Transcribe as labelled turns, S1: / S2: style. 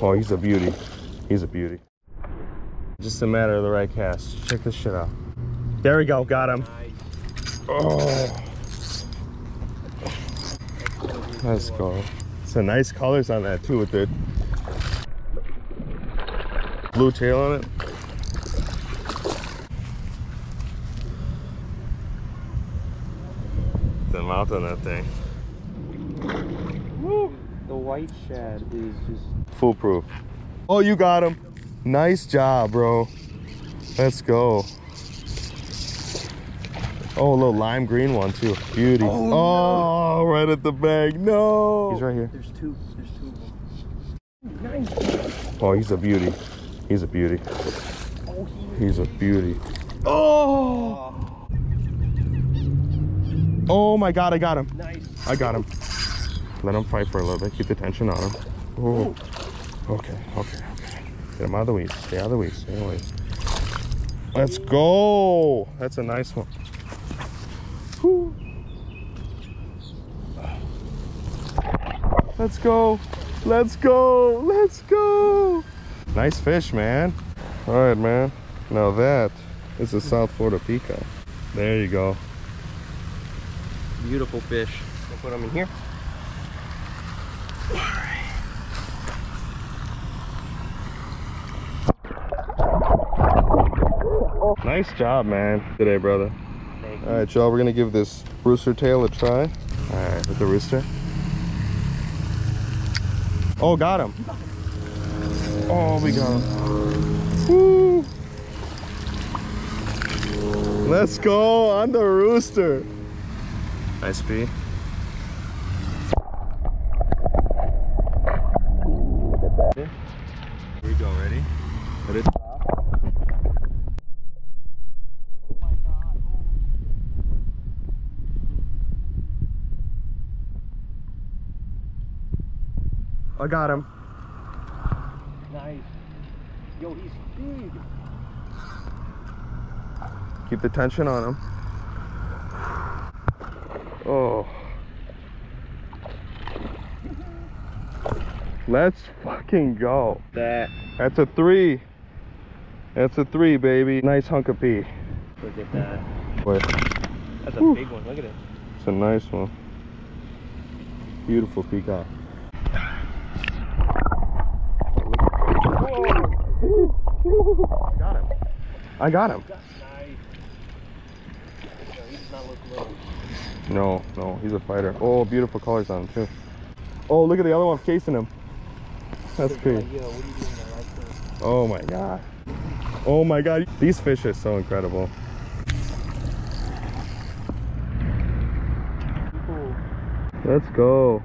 S1: Oh, he's a beauty. He's a beauty. Just a matter of the right cast. Check this shit out. There we go. Got him. Oh. Let's go. Some nice colors on that too with the blue tail on it. The mouth on that thing.
S2: The white shad is just
S1: Foolproof. Oh, you got him. Nice job, bro. Let's go. Oh, a little lime green one too. Beauty. Oh, oh right at the bag. No. He's right here.
S2: there's two. There's two of them.
S1: Oh, he's a beauty. He's a beauty.
S2: Oh, he
S1: He's a beauty. Oh. Oh my God, I got him.
S2: nice.
S1: I got him. Let him fight for a little bit. Keep the tension on him. Oh. Okay, okay, okay. Get him out of the weeds. Stay out of the weeds. Stay away. Let's go. That's a nice one. Whew. Let's go. Let's go. Let's go. Nice fish, man. All right, man. Now that is a South Florida peacock. There you go.
S2: Beautiful fish. I'll put them in here.
S1: Nice job, man, today, brother.
S2: Thank.
S1: All right, y'all, we're gonna give this rooster tail a try. All right, with the rooster. Oh, got him. Oh, we got him. Woo. Let's go on the rooster. Nice B. Here we go, ready? Ready? Oh I got him.
S2: Nice. Yo, he's big.
S1: Keep the tension on him. Oh. Let's fucking go.
S2: That.
S1: That's a three. That's a three, baby. Nice hunk of pee.
S2: Look at that.
S1: Boy,
S2: That's a
S1: Whew.
S2: big one. Look at it.
S1: it's a nice one. Beautiful peacock. I got him. I got him.
S2: Nice. Yo, he does not look little.
S1: No, no, he's a fighter. Oh, beautiful colors on him too. Oh, look at the other one casing him. That's crazy.
S2: yo, what are you doing? I like.
S1: Oh my god. Oh my god. These fish are so incredible. Let's go.